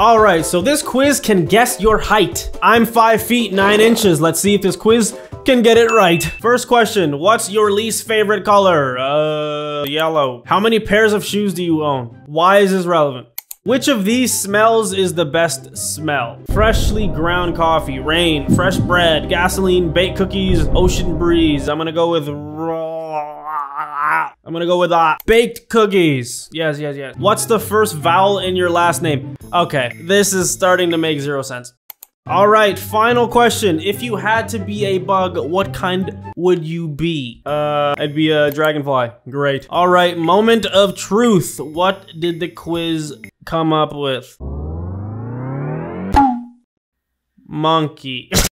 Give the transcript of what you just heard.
All right, so this quiz can guess your height. I'm five feet, nine inches. Let's see if this quiz can get it right. First question, what's your least favorite color? Uh, yellow. How many pairs of shoes do you own? Why is this relevant? Which of these smells is the best smell? Freshly ground coffee, rain, fresh bread, gasoline, baked cookies, ocean breeze. I'm gonna go with. I'm gonna go with uh, baked cookies. Yes, yes, yes. What's the first vowel in your last name? Okay, this is starting to make zero sense. All right, final question. If you had to be a bug, what kind would you be? Uh, I'd be a dragonfly. Great. All right, moment of truth. What did the quiz come up with? Monkey.